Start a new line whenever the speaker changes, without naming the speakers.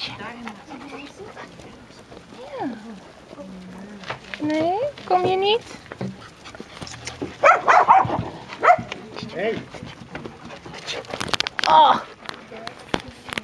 meisje. Ja. Nee, kom je niet?
Hey.
Oh,